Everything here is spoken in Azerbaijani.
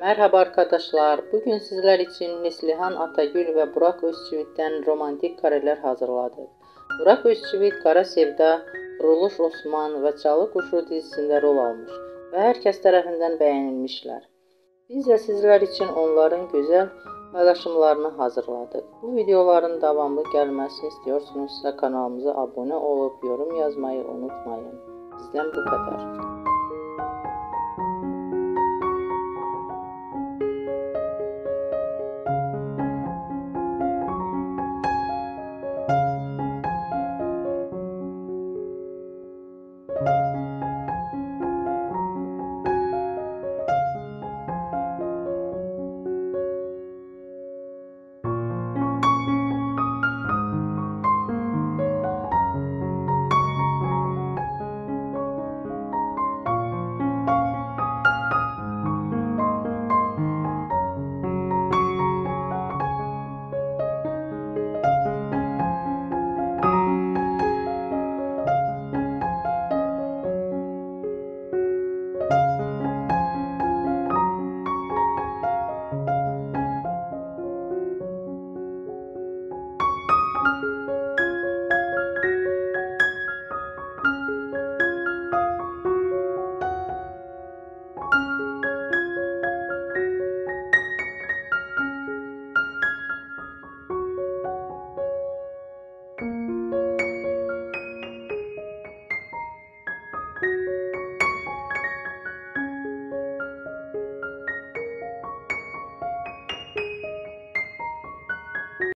Merhaba arkadaşlar. Bugün sizler için Neslihan Atagül ve Burak Özçivit'ten romantik kareler hazırladık. Burak Özçivit, Kara Sevda, Kuruluş Osman ve Çalı Kuşu dizisinde rol almış ve herkes tarafından beğenilmişler. Biz de sizler için onların güzel paylaşımlarını hazırladık. Bu videoların devamlı gelmesini istiyorsunuzsa kanalımıza abone olup yorum yazmayı unutmayın. Bizden bu kadar.